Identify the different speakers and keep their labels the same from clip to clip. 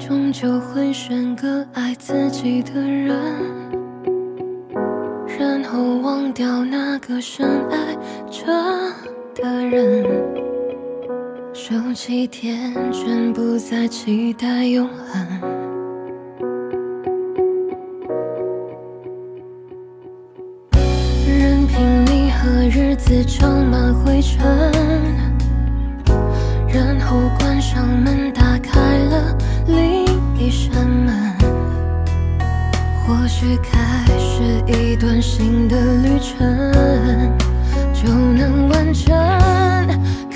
Speaker 1: 终究会选个爱自己的人，然后忘掉那个深爱着的人。手机天真，不再期待永恒。任凭你和日子装满灰尘，许开始一段新的旅程，就能完整。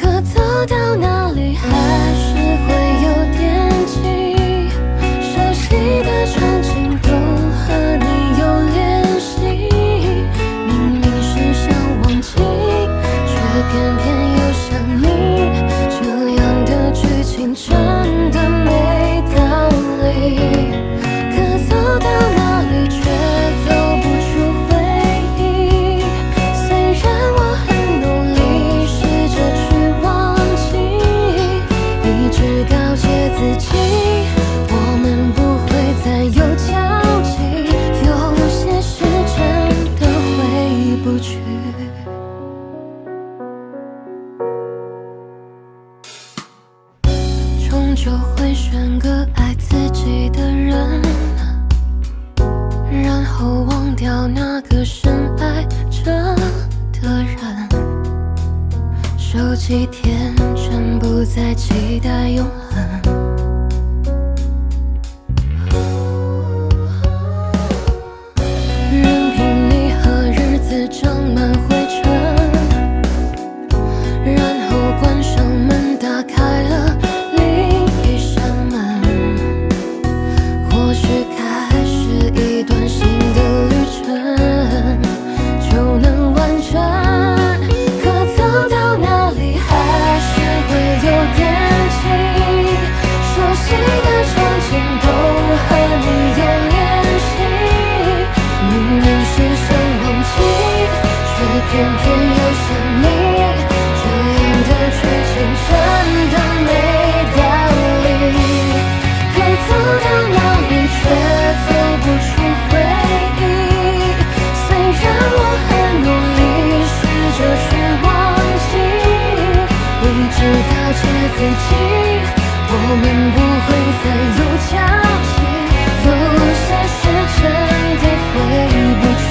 Speaker 1: 可走到哪里，还是会有惦记。熟悉的场景都和你有联系，明明是想忘记，却偏偏又想你。这样的剧情真去。终究会选个爱自己的人，然后忘掉那个深爱着的人。手机天真，不再期待永恒。诫自己，我们不会再有交集。有些事真的回不去。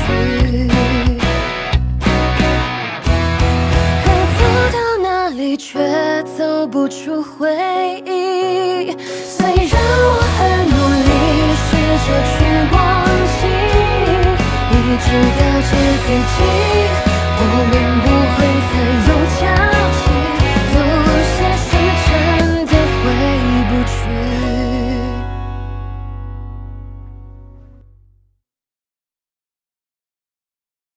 Speaker 1: 可走到哪里却走不出回忆。虽然我很努力试着去忘记，一直告诫自己，